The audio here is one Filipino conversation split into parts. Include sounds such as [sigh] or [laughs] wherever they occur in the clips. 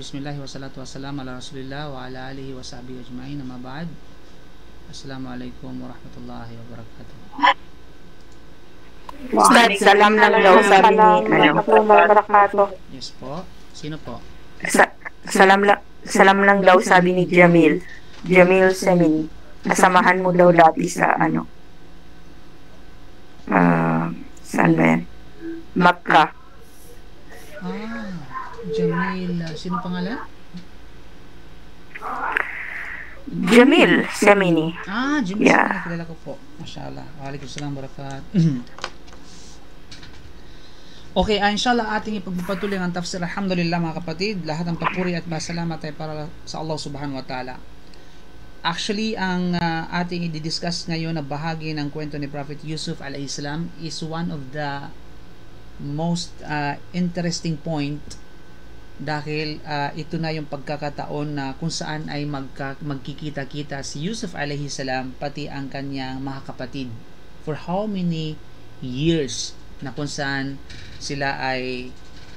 Bismillah wa salatu wa salam ala Rasulillah wa ala alihi wa sahbihi ajma'in. Amma ba'd. Assalamualaikum warahmatullahi wabarakatuh. Ustad, salam lang daw sabi ni ano. Yes po. Sino po? Sa, salam lang salam lang daw sabi ni Jamil. Jamil Semin. Kasamahan mo daw dati sa ano. Ah, saan ba yan? Makkah. Ah, Jamil. ah, Sino pangalan? Jamil Semini. Ah, Jamil. Yeah. Yeah. Kilala ko po. Mashallah. Waalaikumsalam barakat. [clears throat] okay, ah, inshallah ating ipagpapatuloy ang tafsir. Alhamdulillah mga kapatid. Lahat ng papuri at masalamat ay para sa Allah subhanahu wa ta'ala. Actually, ang ah, ating i-discuss ngayon na bahagi ng kwento ni Prophet Yusuf al-Islam is one of the most ah, interesting point dahil ah, ito na yung pagkakataon na kung saan ay magka, magkikita-kita si Yusuf alayhi salam pati ang kanyang mga kapatid for how many years na kung saan sila ay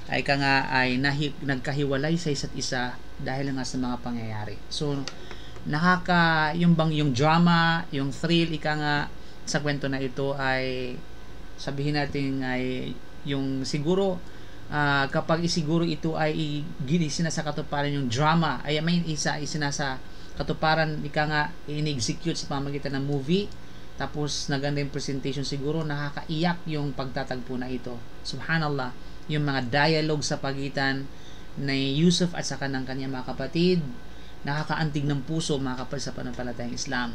ay ka nga ay nahi, nagkahiwalay sa isa't isa dahil nga sa mga pangyayari. So nakaka yung bang yung drama, yung thrill ika nga sa kwento na ito ay sabihin natin ay yung siguro ah, kapag siguro ito ay gini sinasa katuparan yung drama ay may isa isinasa katuparan ika nga in-execute sa pamagitan ng movie. Tapos naganda yung presentation siguro nakakaiyak yung pagtatagpo na ito. Subhanallah yung mga dialogue sa pagitan ni Yusuf at saka ng kanyang mga kapatid nakakaantig ng puso mga kapatid sa panampalatayang Islam.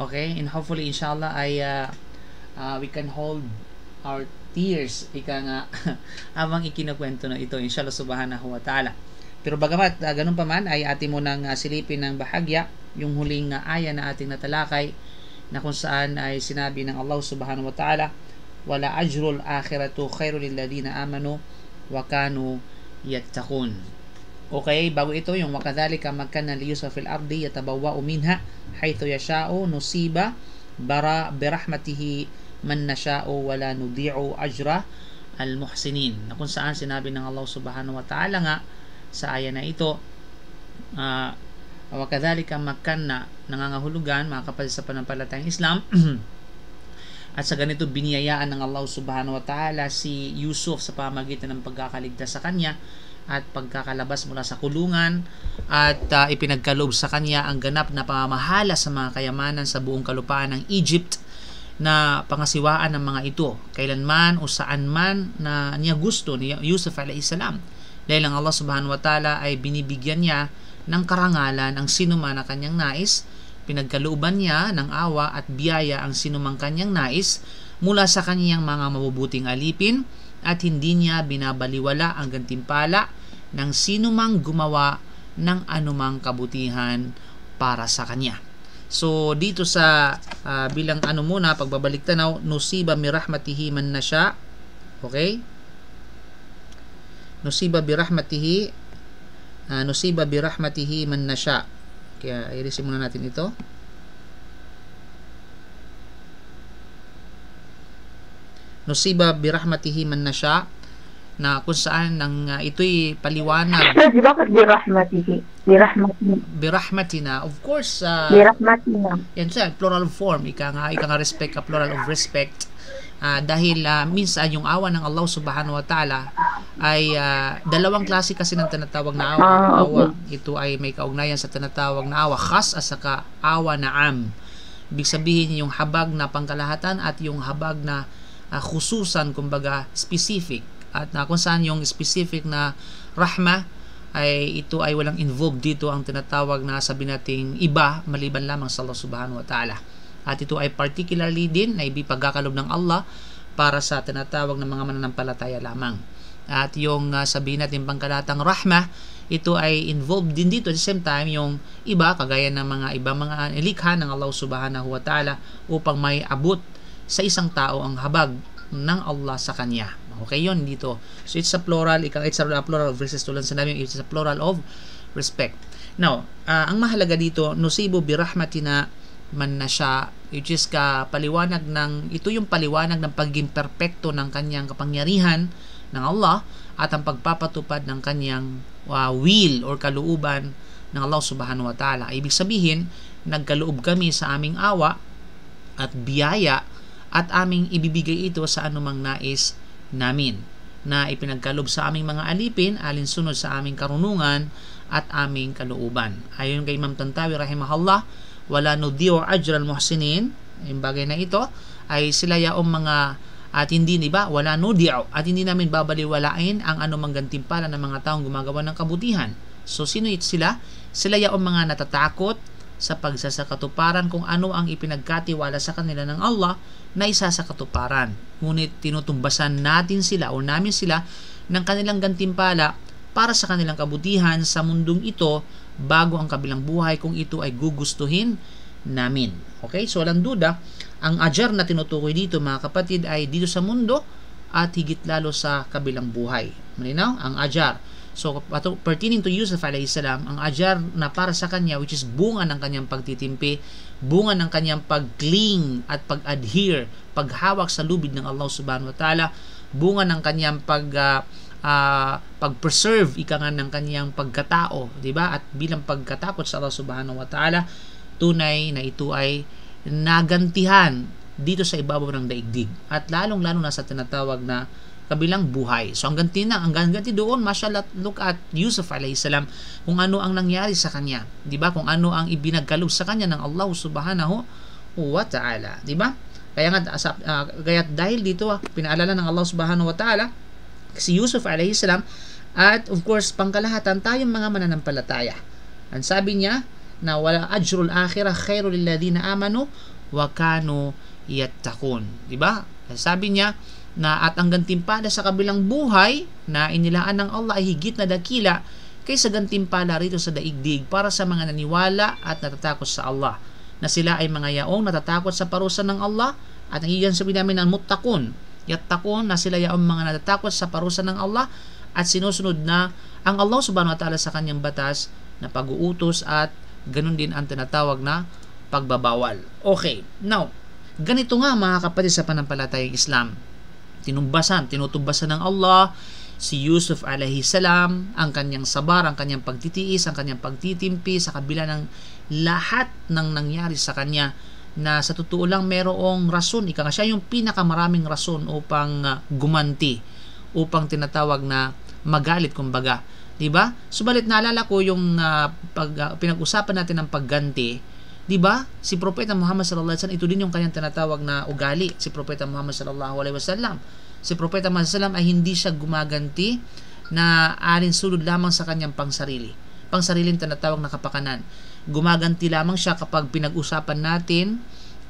Okay? And hopefully inshallah ay ah, ah, we can hold our tears ika nga [laughs] habang ikinakwento na ito inshallah subhanahu wa ta'ala. Pero bagamat uh, ganun pa man ay atin mo nang ah, silipin ng bahagya yung huling uh, aya na ating natalakay na kung saan ay sinabi ng Allah subhanahu wa ta'ala wala ajrul akhiratu khairul lilladina amanu wa kanu yattaqun. Okay, bago ito yung wakadhalika magkana li Yusuf fil ardi yatabawwa'u minha haythu yasha'u nusiba bara birahmatihi man nasha'u wala nudi'u ajra al muhsinin na kung saan sinabi ng Allah subhanahu wa ta'ala nga sa aya na ito uh, wakadhalika magkana nangangahulugan mga kapatid sa panampalatayang Islam [clears throat] at sa ganito biniyayaan ng Allah subhanahu wa ta'ala si Yusuf sa pamagitan ng pagkakaligtas sa kanya at pagkakalabas mula sa kulungan at uh, ipinagkaloob sa kanya ang ganap na pamamahala sa mga kayamanan sa buong kalupaan ng Egypt na pangasiwaan ng mga ito kailanman o saan man na niya gusto ni Yusuf alayhi salam dahil ang Allah subhanahu wa ta'ala ay binibigyan niya ng karangalan ang sinuman na kanyang nais pinagkalooban niya ng awa at biyaya ang sinumang kanyang nais mula sa kanyang mga mabubuting alipin at hindi niya binabaliwala ang gantimpala ng sinumang gumawa ng anumang kabutihan para sa kanya. So dito sa uh, bilang ano muna pagbabalik tanaw nusiba mirahmatihi man nasya. Okay? Nusiba birahmatihi uh, nusiba birahmatihi man nasya. Kaya irisin muna natin ito. Nusiba birahmatihi man nasya na kung saan nang uh, ito'y paliwanag Ustad, bakit birahmatihi? Birahmatihi. birahmatina of course uh, Birahmatina. yan siya plural form ika nga ika nga respect ka plural of respect Ah, dahil uh, minsan yung awa ng Allah subhanahu wa ta'ala ay ah, dalawang klase kasi ng tinatawag na awa. Ah, okay. awa. Ito ay may kaugnayan sa tinatawag na awa khas at saka awa na am. Ibig sabihin yung habag na pangkalahatan at yung habag na ah, khususan kumbaga specific at na kung saan yung specific na rahma ay ito ay walang involved dito ang tinatawag na sabi nating iba maliban lamang sa Allah subhanahu wa ta'ala. At ito ay particularly din na ibipagkakalob ng Allah para sa tinatawag ng mga mananampalataya lamang. At yung uh, sabihin natin pangkalatang rahma ito ay involved din dito at the same time yung iba kagaya ng mga ibang mga ilikha ng Allah subhanahu wa ta'ala upang may abot sa isang tao ang habag ng Allah sa kanya okay yon dito so it's a plural ika it's a plural of verses tulad sa nabi it's a plural of respect now uh, ang mahalaga dito nusibo birahmatina man na siya which is ka paliwanag ng ito yung paliwanag ng pagiging perpekto ng kanyang kapangyarihan ng Allah at ang pagpapatupad ng kanyang uh, will or kalooban ng Allah subhanahu wa ta'ala. Ibig sabihin, nagkaloob kami sa aming awa at biyaya at aming ibibigay ito sa anumang nais namin na ipinagkalob sa aming mga alipin alinsunod sa aming karunungan at aming kalooban. Ayon kay Imam Tantawi rahimahullah, wala nudiu ajral muhsinin, yung bagay na ito ay sila yaong mga at hindi ni ba wala nudiu at hindi namin babaliwalain ang anumang gantimpala ng mga taong gumagawa ng kabutihan. So sino it sila? Sila yaong mga natatakot sa pagsasakatuparan kung ano ang ipinagkatiwala sa kanila ng Allah na isa sa katuparan. Ngunit tinutumbasan natin sila o namin sila ng kanilang gantimpala para sa kanilang kabutihan sa mundong ito bago ang kabilang buhay kung ito ay gugustuhin namin. Okay? So walang duda, ang ajar na tinutukoy dito mga kapatid ay dito sa mundo at higit lalo sa kabilang buhay. Malinaw? Ang ajar. So, pertaining to Yusuf salam, ang ajar na para sa kanya, which is bunga ng kanyang pagtitimpi, bunga ng kanyang pag-cling at pag-adhere, paghawak sa lubid ng Allah subhanahu wa ta'ala, bunga ng kanyang pag uh, uh, pag-preserve ika nga ng kanyang pagkatao, 'di ba? At bilang pagkatakot sa Allah Subhanahu wa Ta'ala, tunay na ito ay nagantihan dito sa ibabaw ng daigdig at lalong-lalo na sa tinatawag na kabilang buhay. So ang ganti na, ang ganti doon, mashallah, look at Yusuf alayhi salam, kung ano ang nangyari sa kanya, 'di ba? Kung ano ang ibinagkaloob sa kanya ng Allah Subhanahu wa Ta'ala, 'di ba? Kaya nga uh, kaya dahil dito uh, pinaalala ng Allah Subhanahu wa Ta'ala si Yusuf alayhi salam at of course pangkalahatan tayong mga mananampalataya. Ang sabi niya na wala ajrul akhirah khairul lilladheena amanu wa kanu yattaqun. 'Di ba? Sabi niya na at ang gantimpala sa kabilang buhay na inilaan ng Allah ay higit na dakila kaysa gantimpala rito sa daigdig para sa mga naniwala at natatakot sa Allah. Na sila ay mga yaong natatakot sa parusa ng Allah at ang iyan sabi namin ng muttaqun. Yattakon na sila yaong mga natatakot sa parusa ng Allah at sinusunod na ang Allah subhanahu wa ta'ala sa kanyang batas na pag-uutos at ganun din ang tinatawag na pagbabawal. Okay, now, ganito nga mga kapatid sa panampalatayang Islam tinumbasan, tinutumbasan ng Allah si Yusuf alayhi salam, ang kanyang sabar, ang kanyang pagtitiis, ang kanyang pagtitimpi sa kabila ng lahat ng nangyari sa kanya na sa totoo lang merong rason, ika nga siya yung pinakamaraming rason upang uh, gumanti, upang tinatawag na magalit kumbaga. 'Di ba? Subalit naalala ko yung uh, pag uh, pinag-usapan natin ng pagganti, 'di ba? Si Propeta Muhammad sallallahu alaihi wasallam ito din yung kanyang tinatawag na ugali, si Propeta Muhammad sallallahu alaihi wasallam. Si Propeta Muhammad sallallahu ay hindi siya gumaganti na alin sulod lamang sa kanyang pangsarili. Pangsariling tinatawag na kapakanan. Gumaganti lamang siya kapag pinag-usapan natin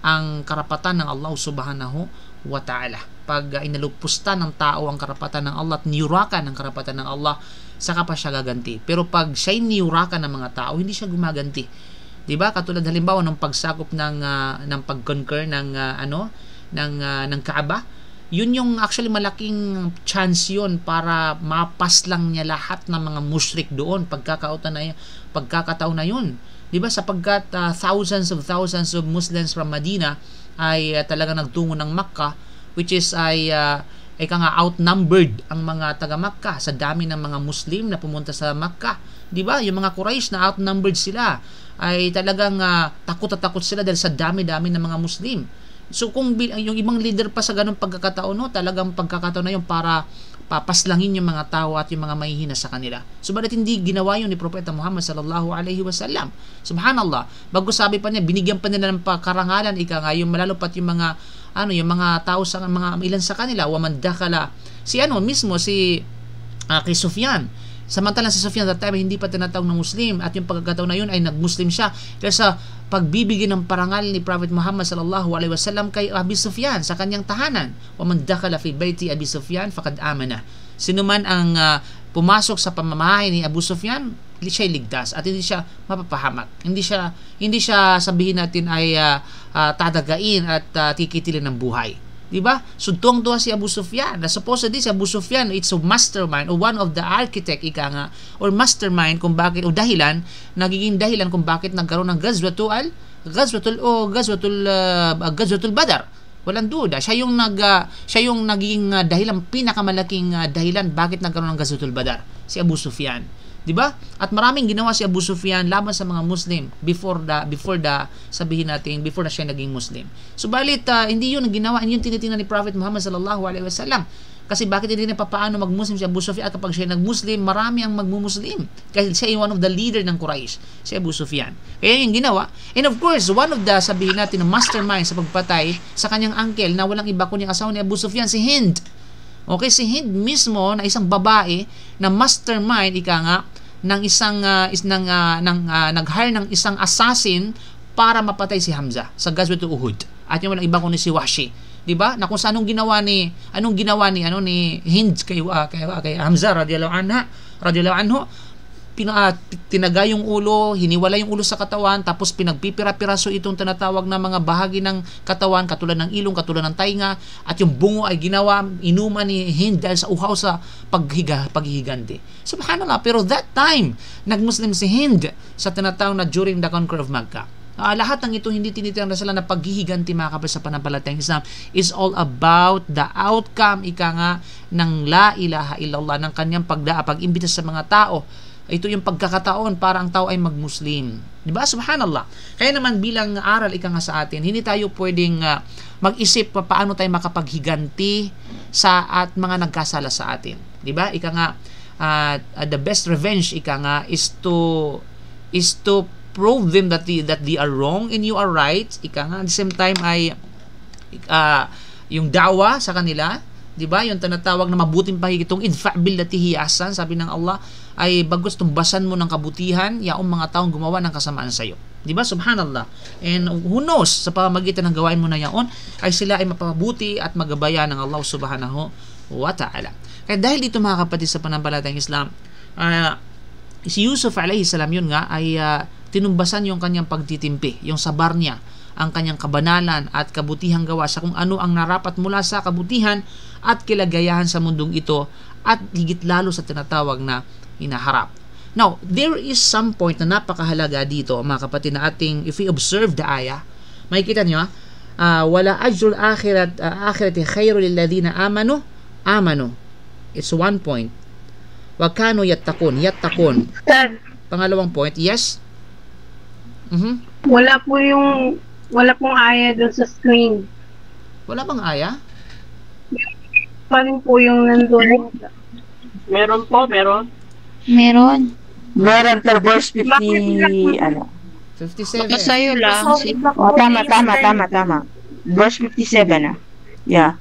ang karapatan ng Allah subhanahu wa ta'ala. Pag inalugpusta ng tao ang karapatan ng Allah at niyurakan ang karapatan ng Allah, saka pa siya gaganti. Pero pag siya niyurakan ng mga tao, hindi siya gumaganti. 'Di ba? Katulad halimbawa ng pagsakop ng uh, ng pag-concur ng uh, ano ng uh, ng Kaaba, yun yung actually malaking chance yun para mapas lang niya lahat ng mga mushrik doon pagkakautan na pagkakataon na yun. 'Di ba? Sapagkat uh, thousands of thousands of Muslims from Medina ay uh, talaga nagtungo ng Makkah which is ay uh, ay nga outnumbered ang mga taga Makkah sa dami ng mga Muslim na pumunta sa Makkah. 'Di ba? Yung mga Quraysh na outnumbered sila ay talagang uh, takot at takot sila dahil sa dami-dami ng mga Muslim. So kung yung ibang leader pa sa ganung pagkakataon, no, talagang pagkakataon na yun para papaslangin yung mga tao at yung mga mahihina sa kanila. Subalit hindi ginawa yun ni Propeta Muhammad sallallahu alaihi wasallam. Subhanallah. Bago sabi pa niya, binigyan pa nila ng pakarangalan, ika nga, yung malalopat yung mga, ano, yung mga tao sa, mga ilan sa kanila, waman dakala. Si ano, mismo, si uh, kay Sufyan, Samantalang si Sufyan time hindi pa tinatawag na Muslim at yung pagkakataon na yun ay nag-Muslim siya dahil sa pagbibigay ng parangal ni Prophet Muhammad sallallahu alaihi wasallam kay Abi Sufyan sa kanyang tahanan. Wa man dakhala fi baiti Abi Sufyan faqad amana. Sino man ang uh, pumasok sa pamamahay ni Abu Sufyan, siya ligtas at hindi siya mapapahamak. Hindi siya hindi siya sabihin natin ay uh, uh, tadagain at uh, tikitilin ng buhay. Di ba? So tuwang-tuwa si Abu Sufyan. Na supposedly si Abu Sufyan, it's a mastermind or one of the architect, ika nga, or mastermind kung bakit, o dahilan, nagiging dahilan kung bakit nagkaroon ng Gazwatul al Gazwatul o Gazwatul uh, Gazwatul Badar. Walang duda. Siya yung nag uh, siya yung naging uh, dahilan pinakamalaking uh, dahilan bakit nagkaroon ng Gazatul Badar, si Abu Sufyan. 'Di ba? At maraming ginawa si Abu Sufyan laban sa mga Muslim before the before the sabihin natin before na siya naging Muslim. Subalit uh, hindi 'yun ang ginawa, hindi 'yun tinitingnan ni Prophet Muhammad sallallahu alaihi wasallam. Kasi bakit hindi na papaano mag-Muslim si Abu Sufyan kapag siya nag-Muslim, marami ang magmu-Muslim. Kasi siya yung one of the leader ng Quraysh, si Abu Sufyan. Kaya yung ginawa. And of course, one of the, sabihin natin, mastermind sa pagpatay sa kanyang uncle na walang iba kundi asawa ni Abu Sufyan, si Hind. Okay, si Hind mismo na isang babae na mastermind, ika nga, ng isang uh, is ng uh, ng uh, nag-hire ng isang assassin para mapatay si Hamza sa Ghazwat Uhud. At yung walang iba kundi si Washi 'di ba? Na kung sa anong ginawa ni anong ginawa ni ano ni Hind kay uh, kay, uh, kay Hamza radhiyallahu anha, radhiyallahu anhu, pina, tinaga yung ulo, hiniwala yung ulo sa katawan, tapos pinagpipira-piraso itong tinatawag na mga bahagi ng katawan, katulad ng ilong, katulad ng tainga, at yung bungo ay ginawa, inuman ni Hind dahil sa uhaw sa paghiga, paghihigante. Subhanallah, pero that time, nagmuslim si Hind sa tinatawag na during the conquer of Makkah. Uh, lahat ng ito hindi tinitirang sila na paghihiganti mga kapal sa panampalatayang Islam is all about the outcome ika nga ng la ilaha illallah ng kanyang pagdaa pag-imbita sa mga tao ito yung pagkakataon para ang tao ay magmuslim. Di ba? Subhanallah. Kaya naman bilang aral ika nga sa atin, hindi tayo pwedeng uh, mag-isip pa paano tayo makapaghiganti sa at mga nagkasala sa atin. Di ba? Ika nga uh, the best revenge ika nga is to is to prove them that they, that they are wrong and you are right. Ika nga, at the same time ay uh, yung dawa sa kanila, 'di ba? Yung tinatawag na mabuting pahigitong idfa billati hiyasan, sabi ng Allah, ay bagos tumbasan mo ng kabutihan yaong mga taong gumawa ng kasamaan sa iyo. 'Di ba? Subhanallah. And who knows sa pamamagitan ng gawain mo na yaon ay sila ay mapabuti at magabayan ng Allah Subhanahu wa Ta'ala. Kaya dahil dito mga kapatid sa pananampalatayang Islam, uh, si Yusuf alayhi salam yun nga ay uh, tinumbasan yung kanyang pagtitimpi, yung sabar niya, ang kanyang kabanalan at kabutihang gawa sa kung ano ang narapat mula sa kabutihan at kilagayahan sa mundong ito at higit lalo sa tinatawag na hinaharap. Now, there is some point na napakahalaga dito, mga kapatid, na ating, if we observe the ayah, makikita nyo, uh, wala ajrul akhirat, uh, akhirati khairu lilladhina amanu, amanu. It's one point. Wakano yattakun, yattakun. Pangalawang point, yes? Mm-hmm. Wala po yung, wala pong aya doon sa screen. Wala bang aya? Pa rin po yung nandun. Meron po, meron. Meron. Meron sa verse 50, ano? 57. Sa'yo lang. Oh, tama, tama, tama, tama. Verse 57, ah. Yeah.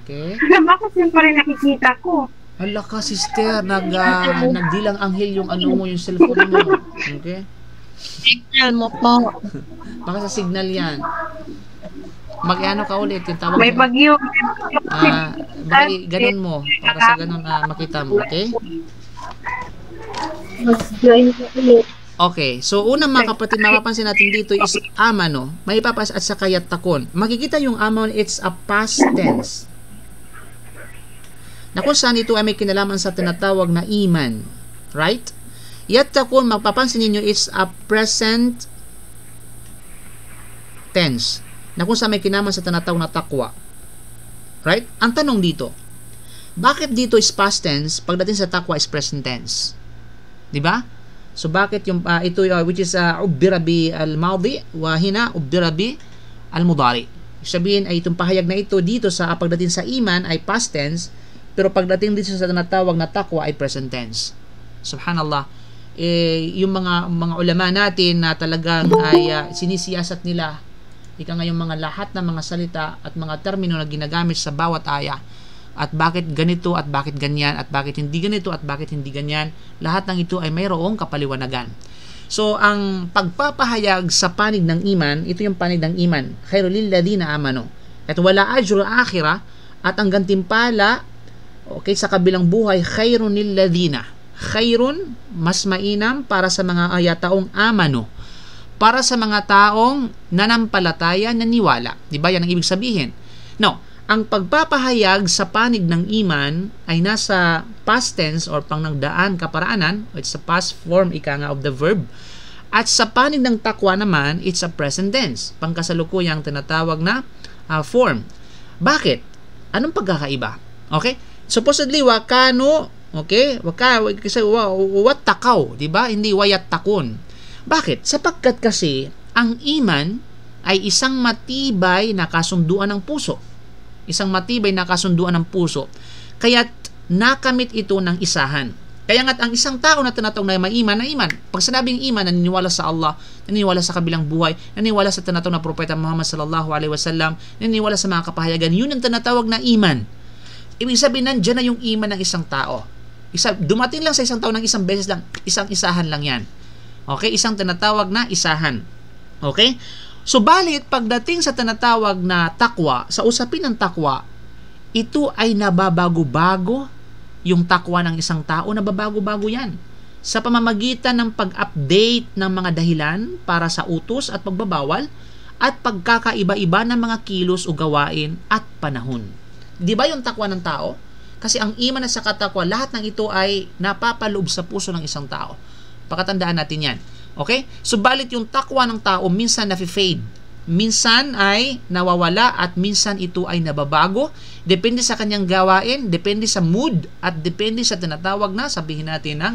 Okay. Bakit yun pa rin nakikita ko? Hala ka, sister. Nag, uh, nagdilang anghel yung ano mo, yung cellphone mo. Okay? Signal mo po. [laughs] Baka sa signal yan. Mag-ano ka ulit, yung tawag May bagyo. Ah, baka i- ganun mo. Para sa ganun ah, makita mo, okay? Okay, so unang mga kapatid, mapapansin natin dito is amano. May papas at saka yatakon. Makikita yung amano, it's a past tense. Na kung saan ito ay may kinalaman sa tinatawag na iman. Right? Yatakon, mapapansin ninyo, it's a present tense. Na kung saan may kinalaman sa tinatawag na takwa. Right? Ang tanong dito, bakit dito is past tense pagdating sa takwa is present tense? 'Di ba? So bakit yung uh, ito uh, which is uh, ubira bi al-madi wa hina ubira bi al-mudari. Sabihin ay itong pahayag na ito dito sa pagdating sa iman ay past tense pero pagdating dito sa tinatawag na takwa ay present tense. Subhanallah. Eh, yung mga mga ulama natin na talagang ay uh, sinisiyasat nila ika nga yung mga lahat ng mga salita at mga termino na ginagamit sa bawat aya. At bakit ganito at bakit ganyan? At bakit hindi ganito at bakit hindi ganyan? Lahat ng ito ay mayroong kapaliwanagan. So ang pagpapahayag sa panig ng iman ito yung panig ng iman. Khairul ladina amanu. At wala ajru akhira at ang gantimpala okay sa kabilang buhay khairun lil ladina khairun mas mainam para sa mga ayataong amano para sa mga taong nanampalataya naniwala di ba yan ang ibig sabihin no ang pagpapahayag sa panig ng iman ay nasa past tense or pang nagdaan kaparaanan, it's a past form ika nga of the verb. At sa panig ng takwa naman, it's a present tense, pangkasalukuyang tinatawag na uh, form. Bakit? Anong pagkakaiba? Okay? Supposedly, wakano, okay? Waka, kasi wat takaw, di ba? Hindi wayat takon. Bakit? Sapagkat kasi, ang iman ay isang matibay na kasunduan ng puso. Isang matibay na kasunduan ng puso. Kaya nakamit ito ng isahan. Kaya nga't ang isang tao na tinatawag na may iman na iman. Pag sinabing iman, naniniwala sa Allah, naniniwala sa kabilang buhay, naniniwala sa tinatawag na propeta Muhammad sallallahu alaihi wasallam, naniniwala sa mga kapahayagan, yun ang tinatawag na iman. Ibig sabihin, nandiyan na yung iman ng isang tao. Isa, dumating lang sa isang tao ng isang beses lang, isang isahan lang yan. Okay? Isang tinatawag na isahan. Okay? Subalit, pagdating sa tinatawag na takwa, sa usapin ng takwa, ito ay nababago-bago yung takwa ng isang tao, nababago-bago yan. Sa pamamagitan ng pag-update ng mga dahilan para sa utos at pagbabawal at pagkakaiba-iba ng mga kilos o gawain at panahon. Di ba yung takwa ng tao? Kasi ang iman at sa katakwa, lahat ng ito ay napapaloob sa puso ng isang tao. Pakatandaan natin yan. Okay? Subalit yung takwa ng tao minsan na-fade minsan ay nawawala at minsan ito ay nababago. Depende sa kanyang gawain, depende sa mood, at depende sa tinatawag na sabihin natin ng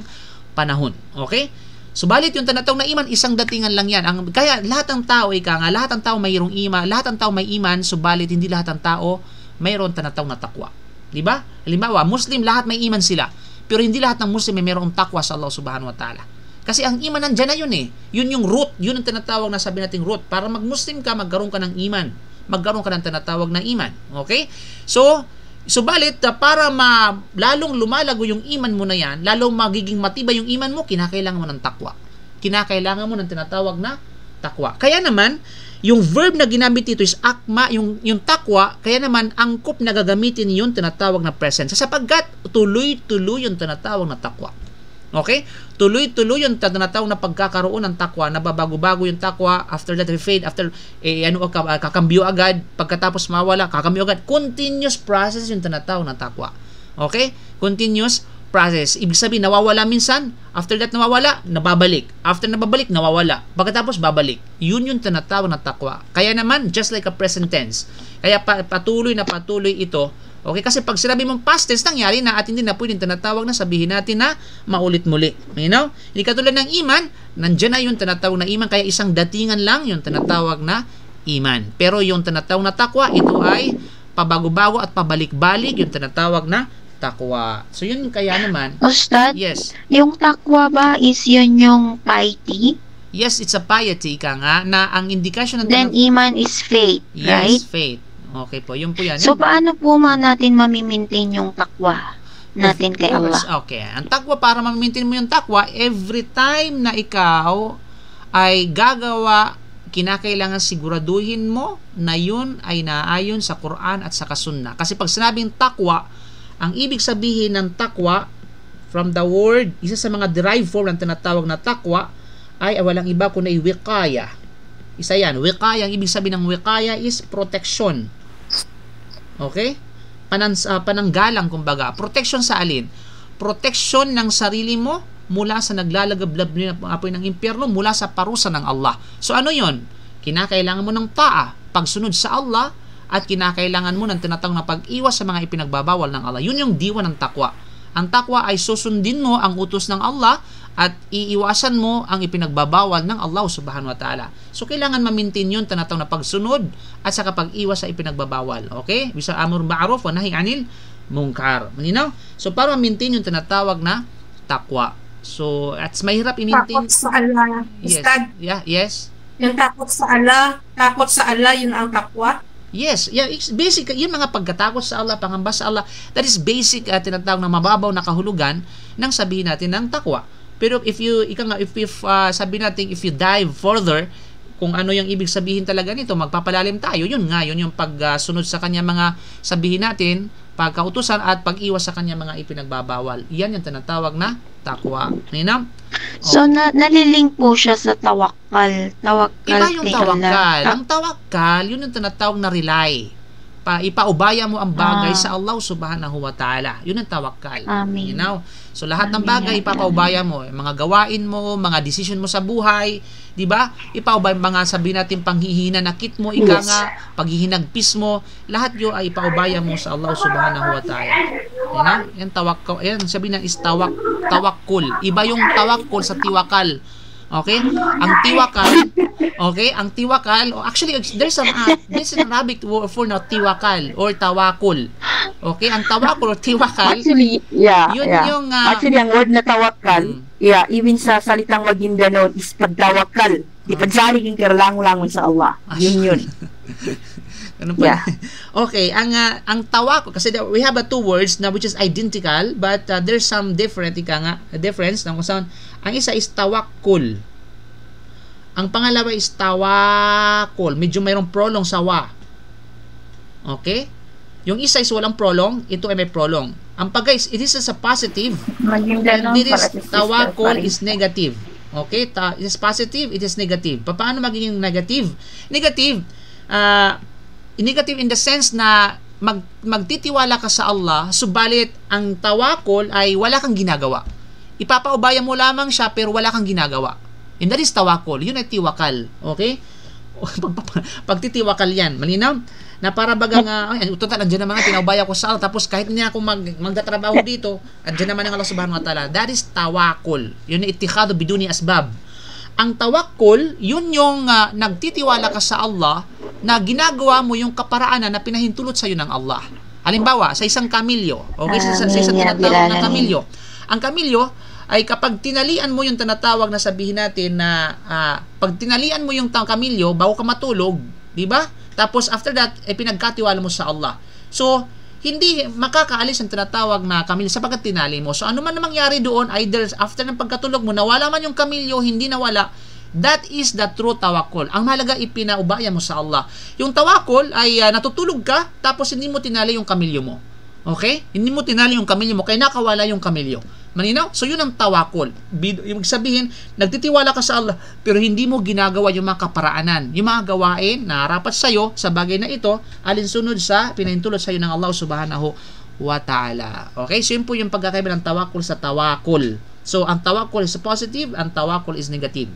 panahon. Okay? Subalit yung tinatawag na iman, isang datingan lang yan. Ang, kaya lahat ng tao, ika nga, lahat ng tao mayroong iman, lahat ng tao may iman, subalit hindi lahat ng tao mayroon tinatawag na takwa. Di ba? Halimbawa, Muslim, lahat may iman sila. Pero hindi lahat ng Muslim may mayroong takwa sa Allah subhanahu wa ta'ala. Kasi ang iman nandiyan na yun eh. Yun yung root. Yun ang tinatawag na sabi nating root. Para mag-Muslim ka, magkaroon ka ng iman. Magkaroon ka ng tinatawag na iman. Okay? So, subalit, uh, para ma, lalong lumalago yung iman mo na yan, lalong magiging matibay yung iman mo, kinakailangan mo ng takwa. Kinakailangan mo ng tinatawag na takwa. Kaya naman, yung verb na ginamit dito is akma, yung, yung takwa, kaya naman angkop na gagamitin yung tinatawag na presence. Sapagkat tuloy-tuloy yung tinatawag na takwa. Okay? Tuloy-tuloy yung tinatawag na pagkakaroon ng takwa, nababago-bago yung takwa, after that fade, after eh, ano, kakambyo agad, pagkatapos mawala, kakambyo agad. Continuous process yung tinatawag na takwa. Okay? Continuous process. Ibig sabihin, nawawala minsan, after that nawawala, nababalik. After nababalik, nawawala. Pagkatapos, babalik. Yun yung tinatawag na takwa. Kaya naman, just like a present tense. Kaya pa, patuloy na patuloy ito Okay, kasi pag sinabi mong past tense, nangyari na at hindi na pwedeng tinatawag na sabihin natin na maulit muli. You know? Hindi katulad ng iman, nandiyan na yung tinatawag na iman, kaya isang datingan lang yung tinatawag na iman. Pero yung tinatawag na takwa, ito ay pabago-bago at pabalik-balik yung tinatawag na takwa. So yun kaya naman. Ustad, yes. yung takwa ba is yun yung piety? Yes, it's a piety ka nga na ang indikasyon ng Then iman is faith, yes, right? Yes, faith. Okay po, yun po yan. So, paano po ma natin mamimaintain yung takwa natin kay Allah? Okay. Ang takwa, para mamimaintain mo yung takwa, every time na ikaw ay gagawa, kinakailangan siguraduhin mo na yun ay naayon sa Quran at sa Kasunna. Kasi pag sinabing takwa, ang ibig sabihin ng takwa, from the word, isa sa mga derived form ng tinatawag na takwa, ay walang iba kundi wikaya. Isa yan. Wikaya, ang ibig sabihin ng wikaya is protection Okay? Panans, uh, pananggalang kumbaga. Protection sa alin? Protection ng sarili mo mula sa naglalagablab ng apoy ng impyerno, mula sa parusa ng Allah. So ano yon? Kinakailangan mo ng taa, pagsunod sa Allah, at kinakailangan mo ng tinatawag na pag-iwas sa mga ipinagbabawal ng Allah. Yun yung diwa ng takwa. Ang takwa ay susundin mo ang utos ng Allah at iiwasan mo ang ipinagbabawal ng Allah subhanahu wa ta'ala. So, kailangan ma-maintain yun, tanatang na pagsunod at sa kapag iwas sa ipinagbabawal. Okay? Bisa amur ma'aruf wa nahi anil mungkar. Malinaw? So, para ma-maintain yung tinatawag na takwa. So, at mahirap i-maintain. Takot sa Allah. Yes. Yeah, yes. yung takot sa Allah, takot sa Allah, yun ang takwa. Yes, yeah, it's basic, yung mga pagkatakot sa Allah, pangamba sa Allah, that is basic uh, tinatawag na mababaw na kahulugan ng sabihin natin ng takwa. Pero if you, ika nga, if, if uh, sabi natin, if you dive further, kung ano yung ibig sabihin talaga nito, magpapalalim tayo, yun nga, yun yung pagsunod uh, sa kanya mga sabihin natin, pagkautusan at pag-iwas sa kanya mga ipinagbabawal. Yan yung tinatawag na takwa. Nina? So, na, nalilink po siya sa tawakal. Tawakal Iba yung tawakal. Ang tawakal, yun yung tinatawag na rely. Pa, ipaubaya mo ang bagay Ah. sa Allah subhanahu wa ta'ala. Yun ang tawakal. Amen. You know? So lahat ng bagay ya ipapaubaya mo, mga gawain mo, mga decision mo sa buhay, di ba? Ipaubay mga sabi natin panghihina nakit mo, ika nga, paghihinagpis mo, lahat yun ay ipaubaya mo sa Allah subhanahu wa ta'ala. Yan na? Yan tawakkul. Yan, sabi na is tawak, tawakkul. Iba yung tawakkul sa tiwakal. Okay? Ang tiwakal, okay? Ang tiwakal, oh, actually, there's an, uh, there's an Arabic word for no, tiwakal or tawakul. Okay? Ang tawakul or tiwakal, Actually, yeah, Yun yeah. yung, ah, Actually, ang word na tawakal, Mm. yeah, even sa salitang Maguindanao is pagtawakal. Ipagsalig yung kirlang-langon sa Allah. Yun yun. [laughs] Ano pa? Yeah. [laughs] Okay, ang ah, ang tawakul kasi we have a two words na which is identical but uh, there's some different ika nga, difference na kung saan ang isa is tawakkul. Ang pangalawa is tawakul. Medyo mayroong prolong sa wa. Okay? Yung isa is walang prolong, ito ay may prolong. Ang pag guys, it is a positive And it is rin. is negative. Okay? Ta it is positive, it is negative. Pa- Paano magiging negative? Negative, ah, negative in the sense na mag, magtitiwala ka sa Allah, subalit ang tawakol ay wala kang ginagawa. Ipapaubaya mo lamang siya pero wala kang ginagawa. And that is tawakol. Yun ay tiwakal. Okay? Pag, [laughs] pag, pagtitiwakal yan. Malinaw? Na para bagang, uh, ay, total, andyan na mga pinaubaya ko sa Allah. Tapos kahit hindi ako mag, magtatrabaho [laughs] dito, andyan naman ang Allah subhanahu wa ta'ala. That is tawakol. Yun ay itikhado biduni asbab. Ang tawakkul, yun yung ah, nagtitiwala ka sa Allah na ginagawa mo yung kaparaanan na pinahintulot sa iyo ng Allah. Halimbawa, sa isang kamilyo, okay, sa, sa, sa isang tinatawag na kamilyo. Ang kamilyo ay kapag tinalian mo yung tinatawag na sabihin natin na ah, pag tinalian mo yung kamilyo bago ka matulog, di ba? Tapos after that, eh, pinagkatiwala mo sa Allah. So, hindi makakaalis ang tinatawag na kamilyo sapagkat tinali mo. So, ano man mangyari doon, either after ng pagkatulog mo, nawala man yung kamilyo, hindi nawala, that is the true tawakol. Ang mahalaga, ipinaubaya mo sa Allah. Yung tawakol ay ah, natutulog ka, tapos hindi mo tinali yung kamilyo mo. Okay? Hindi mo tinali yung kamilyo mo, kaya nakawala yung kamilyo. Maninaw? So, yun ang tawakol. Yung sabihin, nagtitiwala ka sa Allah, pero hindi mo ginagawa yung mga kaparaanan. Yung mga gawain na harapat sa'yo sa bagay na ito, alinsunod sa pinahintulot sa'yo ng Allah subhanahu wa ta'ala. Okay? So, yun po yung pagkakaiba ng tawakol sa tawakol. So, ang tawakol is positive, ang tawakol is negative.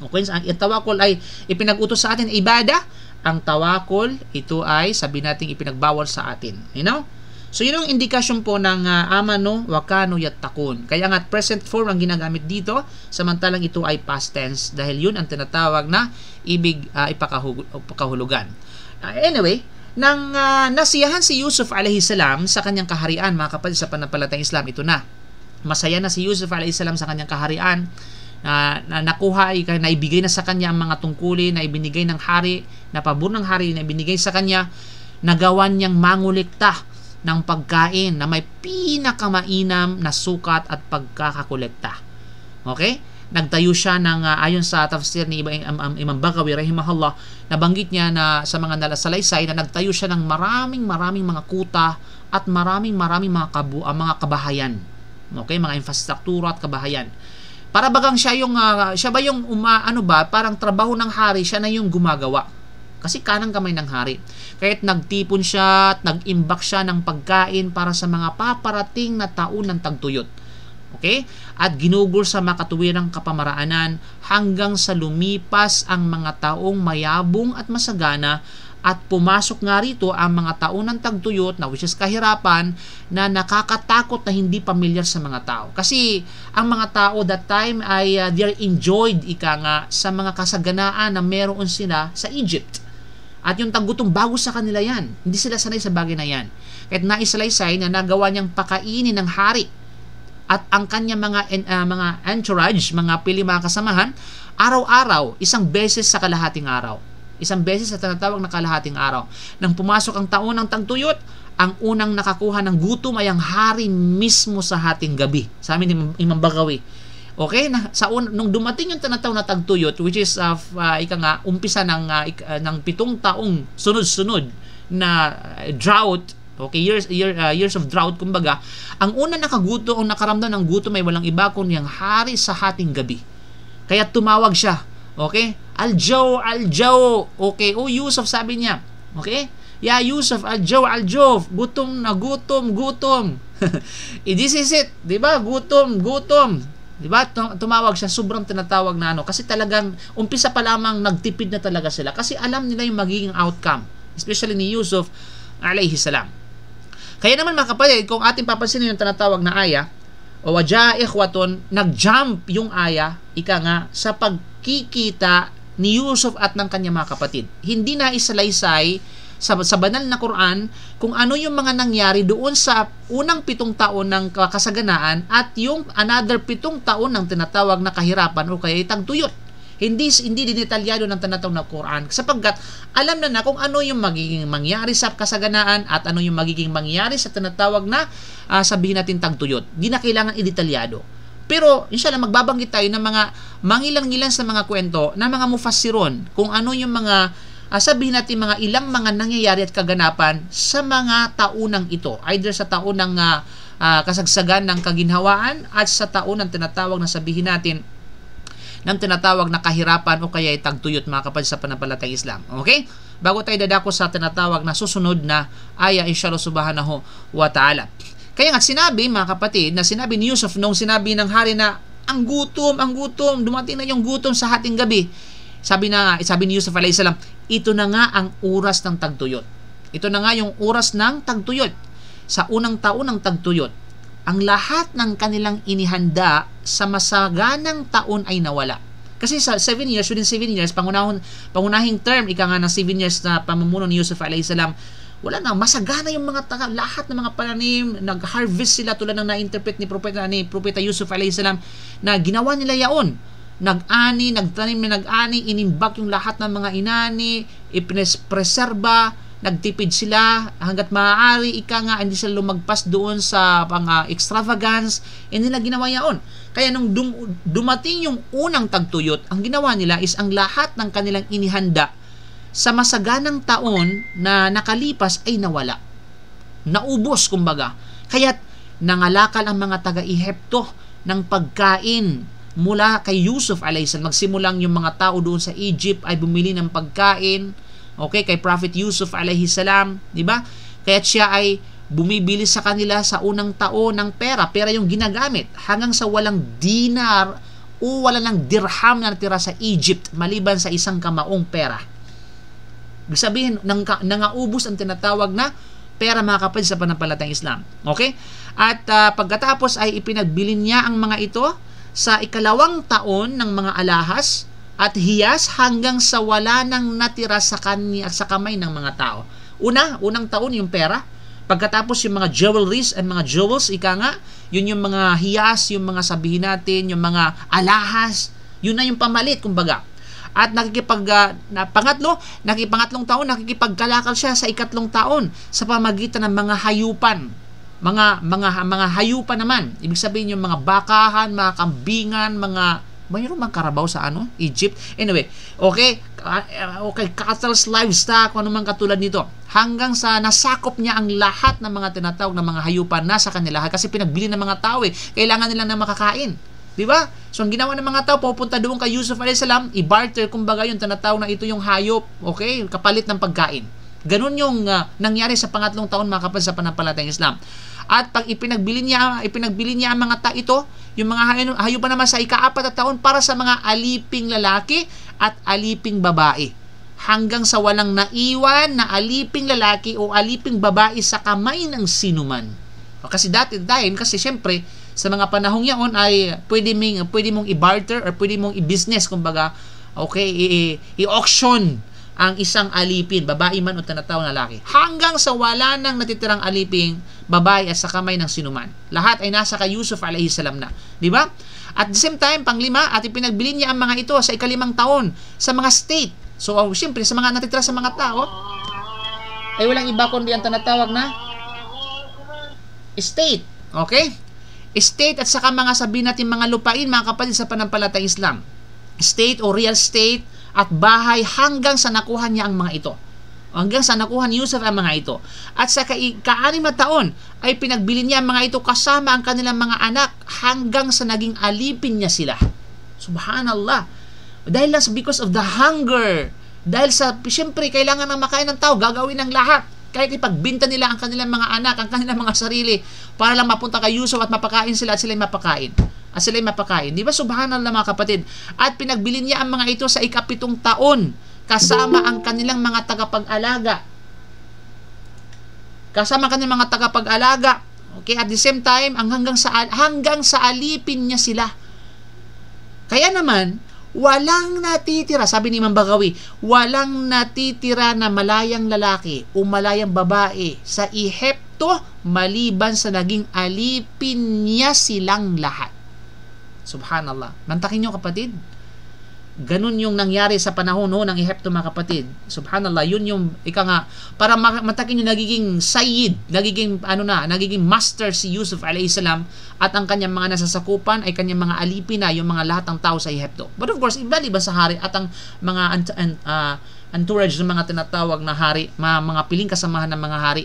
Okay, ang tawakol ay ipinag-utos sa atin ibada. Ang tawakol, ito ay sabi nating ipinagbawal sa atin. You know? So yun ang indikasyon po ng uh, amano, wakano, yatakun. Kaya nga present form ang ginagamit dito, samantalang ito ay past tense dahil yun ang tinatawag na ibig uh, ipakahug- ipakahulugan. Uh, anyway, nang uh, nasiyahan si Yusuf alayhi salam sa kanyang kaharian, mga kapatid sa panampalatayang Islam, ito na. Masaya na si Yusuf alayhi salam sa kanyang kaharian, na, na nakuha ay na ibigay na sa kanya ang mga tungkulin na ibinigay ng hari, na pabor ng hari na ibinigay sa kanya, nagawan niyang mangulikta ng pagkain na may pinakamainam na sukat at pagkakakolekta. Okay? Nagtayo siya ng uh, ayon sa tafsir ni Imam, um, Imam Bagawi rahimahullah, nabanggit niya na sa mga nalasalaysay na nagtayo siya ng maraming maraming mga kuta at maraming maraming mga kabu uh, mga kabahayan. Okay, mga infrastruktura at kabahayan. Para bagang siya yung uh, siya ba yung uma, ano ba, parang trabaho ng hari, siya na yung gumagawa. Kasi kanang kamay ng hari. Kaya't nagtipon siya at nag-imbak siya ng pagkain para sa mga paparating na taon ng tagtuyot. Okay? At ginugol sa makatuwirang kapamaraanan hanggang sa lumipas ang mga taong mayabong at masagana at pumasok nga rito ang mga taon ng tagtuyot na which is kahirapan na nakakatakot na hindi pamilyar sa mga tao. Kasi ang mga tao that time ay uh, they're enjoyed ika nga sa mga kasaganaan na meron sila sa Egypt. At yung tagutom bago sa kanila yan. Hindi sila sanay sa bagay na yan. Kahit naisalaysay na nagawa niyang pakainin ng hari at ang kanya mga uh, mga entourage, mga pili mga kasamahan, araw-araw, isang beses sa kalahating araw. Isang beses sa tinatawag na kalahating araw. Nang pumasok ang taon ng tagtuyot, ang unang nakakuha ng gutom ay ang hari mismo sa hating gabi. Sa amin Imam Bagawi. Okay, na sa un, nung dumating yung tinatawag na tagtuyot which is uh, uh, ika nga umpisa ng uh, uh, ng pitong taong sunod-sunod na drought Okay, years year, uh, years of drought kumbaga, ang una nakaguto o nakaramdam ng gutom ay walang iba kundi ang hari sa hating gabi. Kaya tumawag siya. Okay? Aljo, Aljo. Okay, oh Yusuf sabi niya. Okay? Yeah, Yusuf, Aljo, Aljo. Gutom na gutom, gutom. [laughs] eh, this is it. 'Di ba? Gutom, gutom. Di ba? Tumawag siya, sobrang tinatawag na ano. Kasi talagang, umpisa pa lamang nagtipid na talaga sila. Kasi alam nila yung magiging outcome. Especially ni Yusuf, alayhi salam. Kaya naman mga kapatid, kung ating papansinin yung tinatawag na aya, o waja ikhwaton, nag-jump yung aya, ika nga, sa pagkikita ni Yusuf at ng kanyang mga kapatid. Hindi na isalaysay sa, sa banal na Quran kung ano yung mga nangyari doon sa unang pitong taon ng kasaganaan at yung another pitong taon ng tinatawag na kahirapan o kaya itagtuyot. Hindi hindi dinetalyado ng tinatawag na Quran sapagkat alam na na kung ano yung magiging mangyari sa kasaganaan at ano yung magiging mangyari sa tinatawag na uh, sabihin natin tagtuyot. Hindi na kailangan idetalyado. Pero inshallah magbabanggit tayo ng mga mangilan-ngilan sa mga kwento na mga mufassiron kung ano yung mga uh, sabihin natin mga ilang mga nangyayari at kaganapan sa mga taunang ito. Either sa taunang uh, uh, kasagsagan ng kaginhawaan at sa taon ng tinatawag na sabihin natin ng tinatawag na kahirapan o kaya tagtuyot mga kapatid sa panampalatay Islam. Okay? Bago tayo dadako sa tinatawag na susunod na aya inshallah subhanahu wa ta'ala. Kaya nga sinabi mga kapatid na sinabi ni Yusuf nung sinabi ng hari na ang gutom, ang gutom, dumating na yung gutom sa hating gabi. Sabi na sabi ni Yusuf alayhi salam, ito na nga ang oras ng tagtuyot. Ito na nga yung oras ng tagtuyot. Sa unang taon ng tagtuyot, ang lahat ng kanilang inihanda sa masaganang taon ay nawala. Kasi sa 7 years, within 7 years, pangunahing, pangunahing term, ika nga ng 7 years na pamumuno ni Yusuf alayhi salam, wala na, masagana yung mga taga, lahat ng mga pananim, nag-harvest sila tulad ng na-interpret ni Propeta, ni Propeta Yusuf alayhi salam, na ginawa nila yaon nag-ani, nagtanim na nag-ani, inimbak yung lahat ng mga inani, ipinespreserba, nagtipid sila hanggat maaari, ika nga, hindi sila lumagpas doon sa pang uh, extravagance, hindi nila ginawa yaon. Kaya nung dum- dumating yung unang tagtuyot, ang ginawa nila is ang lahat ng kanilang inihanda sa masaganang taon na nakalipas ay nawala. Naubos, kumbaga. Kaya't nangalakal ang mga taga-Ehipto ng pagkain mula kay Yusuf alayhisalam. Magsimulang yung mga tao doon sa Egypt ay bumili ng pagkain. Okay, kay Prophet Yusuf alayhisalam, di ba? Kaya siya ay bumibili sa kanila sa unang taon ng pera. Pera yung ginagamit hanggang sa walang dinar o wala ng dirham na natira sa Egypt maliban sa isang kamaong pera. Ibig sabihin, nang, nangaubos ang tinatawag na pera mga kapatid sa panampalatayang Islam. Okay? At uh, pagkatapos ay ipinagbili niya ang mga ito sa ikalawang taon ng mga alahas at hiyas hanggang sa wala nang natira sa kanya sa kamay ng mga tao. Una, unang taon yung pera. Pagkatapos yung mga jewelries and mga jewels, ika nga, yun yung mga hiyas, yung mga sabihin natin, yung mga alahas, yun na yung pamalit, kumbaga. At nakikipag, uh, na, pangatlo, nakipangatlong taon, nakikipagkalakal siya sa ikatlong taon sa pamagitan ng mga hayupan mga mga mga hayupa naman. Ibig sabihin yung mga bakahan, mga kambingan, mga mayroon mang karabaw sa ano? Egypt. Anyway, okay, uh, okay, cattle, livestock, ano man katulad nito. Hanggang sa nasakop niya ang lahat ng mga tinatawag na mga hayupan nasa kanila kasi pinagbili ng mga tao eh. Kailangan nila na makakain. Di ba? So, ang ginawa ng mga tao, pupunta doon kay Yusuf a.s. i-barter, kumbaga yung tinatawag na ito yung hayop, okay? Kapalit ng pagkain. Ganun yung uh, nangyari sa pangatlong taon mga kapatid sa panampalatayang Islam. At pag ipinagbili niya, ipinagbili niya ang mga ta ito, yung mga hayop naman sa ikaapat na taon para sa mga aliping lalaki at aliping babae. Hanggang sa walang naiwan na aliping lalaki o aliping babae sa kamay ng sinuman. Kasi dati time, kasi syempre, sa mga panahong yaon ay pwede mong, pwede mong i-barter or pwede mong i-business, kumbaga, okay, i-auction ang isang alipin, babae man o tinatawag na lalaki. Hanggang sa wala nang natitirang aliping, babae at sa kamay ng sinuman. Lahat ay nasa kay Yusuf alayhi salam na. Di ba? At the same time, panglima, at ipinagbili niya ang mga ito sa ikalimang taon sa mga state. So, uh, siyempre, sa mga natitira sa mga tao, ay walang iba kundi ang tinatawag na state. Okay? State at saka mga sabihin natin mga lupain, mga kapatid sa panampalatay Islam. State o real estate at bahay hanggang sa nakuha niya ang mga ito. Hanggang sa nakuha ni Yusuf ang mga ito. At sa ka-anim na taon ay pinagbili niya ang mga ito kasama ang kanilang mga anak hanggang sa naging alipin niya sila. Subhanallah. Dahil lang because of the hunger. Dahil sa, siyempre, kailangan ng makain ng tao, gagawin ng lahat. Kahit ipagbinta nila ang kanilang mga anak, ang kanilang mga sarili, para lang mapunta kay Yusuf at mapakain sila at sila mapakain. At sila'y mapakain. Di ba subhanallah mga kapatid? At pinagbilin niya ang mga ito sa ikapitong taon kasama ang kanilang mga tagapag-alaga. Kasama ang kanilang mga tagapag-alaga. Okay, at the same time, ang hanggang sa hanggang sa alipin niya sila. Kaya naman, walang natitira, sabi ni Imam Bagawi, walang natitira na malayang lalaki o malayang babae sa Ehipto maliban sa naging alipin niya silang lahat. Subhanallah. Mantakin nyo kapatid. Ganun yung nangyari sa panahon no, ng Ehipto mga kapatid. Subhanallah, yun yung ika nga para matakin yung nagiging sayyid, nagiging ano na, nagiging master si Yusuf salam at ang kanyang mga nasasakupan ay kanyang mga alipin na yung mga lahat ng tao sa Ehipto. But of course, iba-iba sa hari at ang mga uh, entourage ng mga tinatawag na hari, mga, mga piling kasamahan ng mga hari.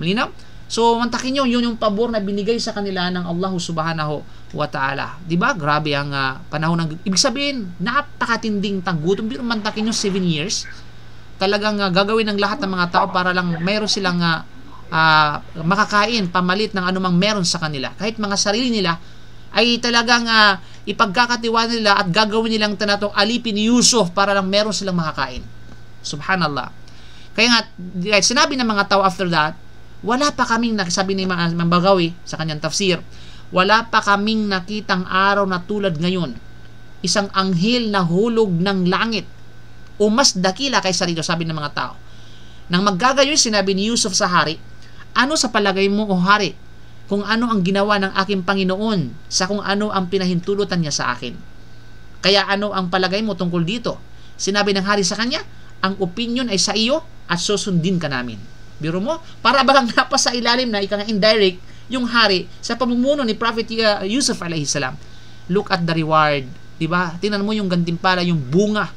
Malinaw? So, mantakin nyo, yun yung pabor na binigay sa kanila ng Allah subhanahu wa ta'ala. ba diba? Grabe ang uh, panahon ng... Ibig sabihin, napakatinding tanggutom. Pero mantakin nyo, 7 years. Talagang uh, gagawin ng lahat ng mga tao para lang mayroon silang uh, uh, makakain, pamalit ng anumang meron sa kanila. Kahit mga sarili nila, ay talagang uh, ipagkakatiwa nila at gagawin nilang tanatong alipin ni Yusuf para lang meron silang makakain. Subhanallah. Kaya nga, sinabi ng mga tao after that, wala pa kaming nakisabi ni Mambagawi sa kanyang tafsir, wala pa kaming nakitang araw na tulad ngayon. Isang anghel na hulog ng langit o mas dakila kaysa rito, sabi ng mga tao. Nang maggagayon, sinabi ni Yusuf sa hari, ano sa palagay mo o hari, kung ano ang ginawa ng aking Panginoon sa kung ano ang pinahintulutan niya sa akin. Kaya ano ang palagay mo tungkol dito? Sinabi ng hari sa kanya, ang opinion ay sa iyo at susundin ka namin. Biro mo, para bagang napasa ilalim na ikang indirect yung hari sa pamumuno ni Prophet uh, Yusuf alayhi salam. Look at the reward, 'di ba? Tingnan mo yung gantimpala, yung bunga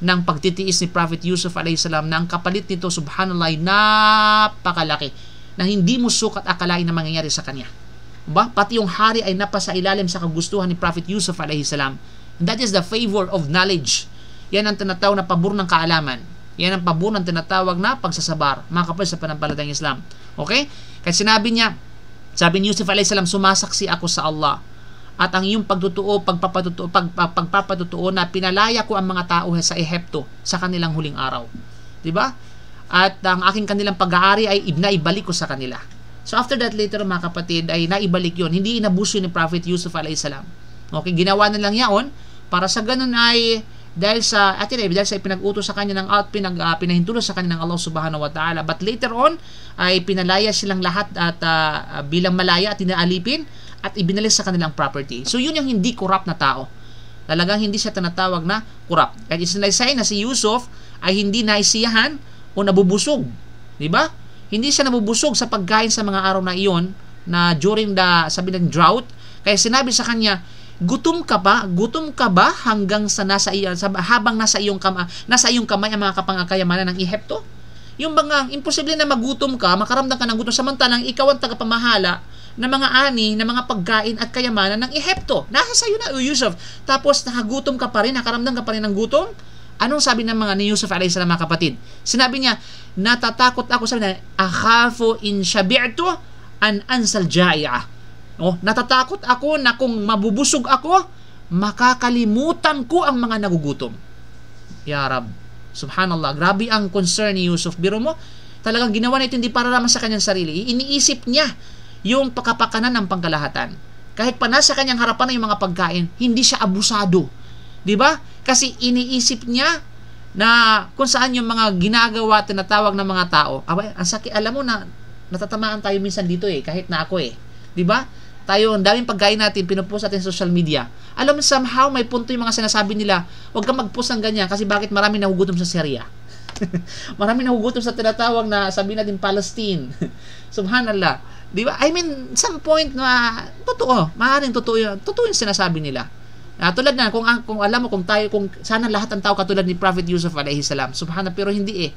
ng pagtitiis ni Prophet Yusuf alayhi salam na ang kapalit nito subhanallah napakalaki na hindi mo sukat akalain na mangyayari sa kanya. Ba? Pati yung hari ay napasa ilalim sa kagustuhan ni Prophet Yusuf alayhi salam. That is the favor of knowledge. Yan ang tinatawag na pabor ng kaalaman. Yan ang pabunan tinatawag na pagsasabar, mga kapal sa panampalatayang Islam. Okay? Kaya sinabi niya, sabi ni Yusuf alayhi salam, sumasaksi ako sa Allah. At ang iyong pagtutuo, pagpapatutuo, pag, pagpapatutuo na pinalaya ko ang mga tao sa Ehipto sa kanilang huling araw. 'Di ba? At ang aking kanilang pag-aari ay naibalik ko sa kanila. So after that later mga kapatid ay naibalik yon Hindi inabuso ni Prophet Yusuf alayhi salam. Okay, ginawa na lang yaon para sa ganun ay dahil sa at yun, dahil sa pinag-utos sa kanya ng out pinag uh, pinahintulo sa kanya ng Allah Subhanahu wa Ta'ala. But later on ay pinalaya silang lahat at uh, bilang malaya at inaalipin at ibinalis sa kanilang property. So yun yung hindi corrupt na tao. Talagang hindi siya tinatawag na corrupt. Kaya isinaysay na si Yusuf ay hindi naisiyahan o nabubusog. Di ba? Hindi siya nabubusog sa pagkain sa mga araw na iyon na during the sabi ng drought. Kaya sinabi sa kanya Gutom ka ba? Gutom ka ba hanggang sa nasa iyo habang nasa iyong kama, nasa iyong kamay ang mga kapangakayamanan ng Ehipto? Yung mga imposible na magutom ka, makaramdam ka ng gutom samantalang ikaw ang tagapamahala ng mga ani, ng mga pagkain at kayamanan ng Ehipto. Nasa sa iyo na, O Yusuf. Tapos nakagutom ka pa rin, nakaramdam ka pa rin ng gutom? Anong sabi ng mga ni Yusuf alayhi salam mga kapatid? Sinabi niya, natatakot ako sa niya, akhafu in shabi'tu an ansal ja'i'ah Oh, natatakot ako na kung mabubusog ako, makakalimutan ko ang mga nagugutom. Ya Rab, subhanallah, grabe ang concern ni Yusuf. Biro mo, talagang ginawa na ito hindi para naman sa kanyang sarili. Iniisip niya yung pakapakanan ng pangkalahatan. Kahit pa nasa kanyang harapan na yung mga pagkain, hindi siya abusado. 'Di ba? Kasi iniisip niya na kung saan yung mga ginagawa tinatawag ng mga tao. Aba, ang sakit, alam mo na natatamaan tayo minsan dito eh, kahit na ako eh. 'Di ba? Tayo, ang daming pagkain natin, pinupost natin sa social media. Alam mo, somehow, may punto yung mga sinasabi nila, huwag kang mag-post ng ganyan kasi bakit marami nahugutom sa Syria. [laughs] marami nahugutom sa tinatawag na sabi natin Palestine. [laughs] Subhanallah. Di ba? I mean, some point na totoo, maaaring totoo yun, totoo yung sinasabi nila. Uh, tulad na, kung, kung alam mo, kung tayo, kung sana lahat ng tao katulad ni Prophet Yusuf alaihi salam, subhanallah, pero hindi eh.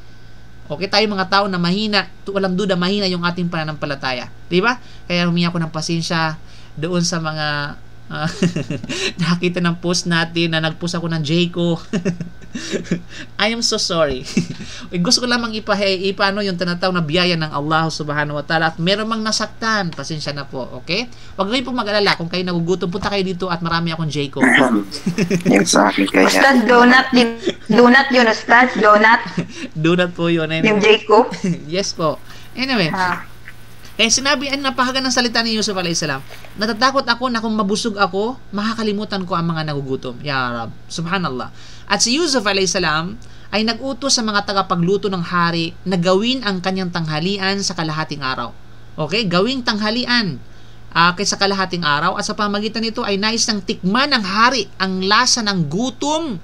Okay, tayo mga tao na mahina, walang duda, mahina yung ating pananampalataya. Di ba? Kaya humingi ako ng pasensya doon sa mga uh, [laughs] nakita ng post natin na nagpost ako ng Jayco. [laughs] [laughs] I am so sorry. [laughs] Gusto ko lamang ipahe, ipano yung tinatawag na biyaya ng Allah subhanahu wa ta'ala at meron mang nasaktan, pasensya na po, okay? Huwag kayo pong mag-alala kung kayo nagugutom, punta kayo dito at marami akong Jacob. [laughs] akin kaya. Ustad, donut, donut yun, Ustad, donut. donut po yun. Anyway. Yung Jacob? yes po. Anyway, ha. Eh, sinabi, ay napakaga ng salita ni Yusuf salam. Natatakot ako na kung mabusog ako, makakalimutan ko ang mga nagugutom. Ya Rab. Subhanallah. At si Yusuf salam ay nag-utos sa mga tagapagluto ng hari na gawin ang kanyang tanghalian sa kalahating araw. Okay? Gawing tanghalian uh, kaysa kalahating araw at sa pamagitan nito ay nais ng tikman ng hari ang lasa ng gutom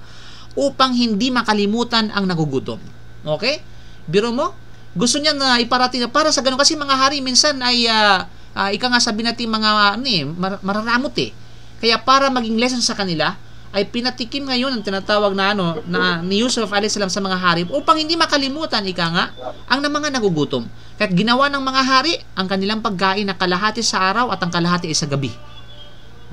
upang hindi makalimutan ang nagugutom. Okay? Biro mo, gusto niya na iparating para sa ganun kasi mga hari minsan ay uh, uh, ika nga sabi natin mga ano eh, mar- mararamot eh. Kaya para maging lesson sa kanila ay pinatikim ngayon ang tinatawag na ano na ni Yusuf alayhis salam sa mga hari upang hindi makalimutan ika nga ang na mga nagugutom. Kaya ginawa ng mga hari ang kanilang pagkain na kalahati sa araw at ang kalahati sa gabi.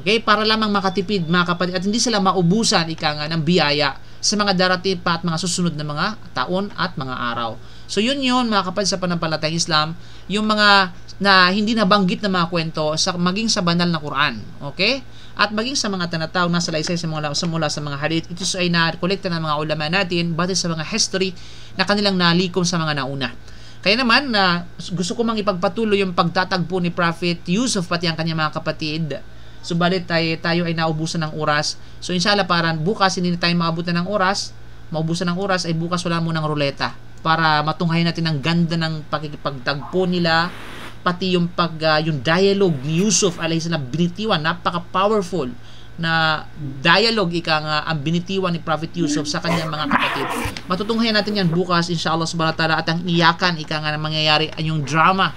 Okay? Para lamang makatipid mga kapatid at hindi sila maubusan ika nga ng biyaya sa mga darating pa at mga susunod na mga taon at mga araw. So yun yun mga kapatid sa panampalatayang Islam, yung mga na hindi nabanggit na mga kwento sa maging sa banal na Quran. Okay? At maging sa mga tanataw na salaysay sa mga sa mula sa mga hadith, ito ay na-kolekta ng mga ulama natin batid sa mga history na kanilang nalikom sa mga nauna. Kaya naman na uh, gusto ko mang ipagpatuloy yung pagtatagpo ni Prophet Yusuf pati ang kanyang mga kapatid. Subalit tayo, tayo ay naubusan ng oras. So inshallah parang bukas hindi na tayo maabutan ng oras. Maubusan ng oras ay bukas wala mo ng ruleta para matunghayan natin ang ganda ng pakikipagtagpo nila pati yung pag uh, yung dialogue ni Yusuf alayhi salam binitiwan napaka powerful na dialogue ika nga ang binitiwan ni Prophet Yusuf sa kanyang mga kapatid. Matutunghayan natin yan bukas inshallah subhanahu wa ta'ala at ang iyakan ika nga na mangyayari ay yung drama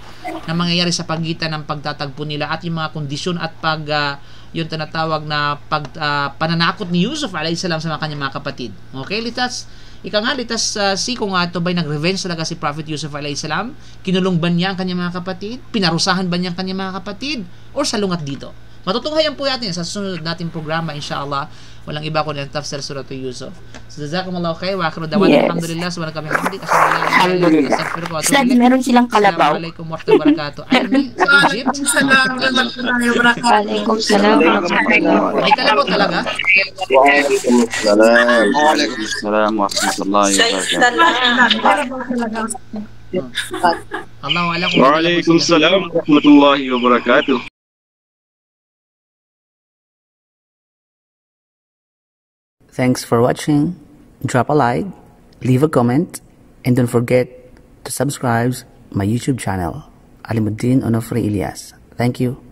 na mangyayari sa pagitan ng pagtatagpo nila at yung mga kondisyon at pag uh, yung tinatawag na pag uh, pananakot ni Yusuf alayhi salam sa mga kanyang mga kapatid. Okay, let's Ika nga, litas uh, si kung nga ito ba'y nag-revenge talaga si Prophet Yusuf alayhi salam? Kinulong ba niya ang kanyang mga kapatid? Pinarusahan ba niya ang kanyang mga kapatid? Or salungat dito? Matutunghayan po natin sa susunod nating programa, inshallah. Walang iba kundi ang tafsir surat Yusuf. So, jazakumullahu khair. Wa akhiru dawan. Yes. Alhamdulillah. Subhanahu kami hamdi. Alhamdulillah. Ustad, meron silang kalabaw. Assalamualaikum warahmatullahi wabarakatuh. Almi, sa Egypt. Waalaikumsalam. May kalabaw talaga? Waalaikumsalam. Warahmatullahi wabarakatuh. Waalaikumsalam warahmatullahi wabarakatuh. Thanks for watching. Drop a like, leave a comment, and don't forget to subscribe my YouTube channel, Alimuddin Onofre Ilyas. Thank you.